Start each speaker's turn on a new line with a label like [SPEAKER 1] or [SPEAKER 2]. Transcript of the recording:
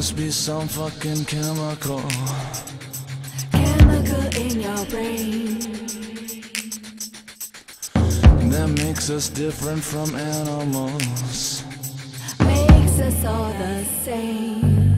[SPEAKER 1] must be some fucking chemical.
[SPEAKER 2] Chemical in your brain.
[SPEAKER 1] That makes us different from animals.
[SPEAKER 2] Makes us all the same.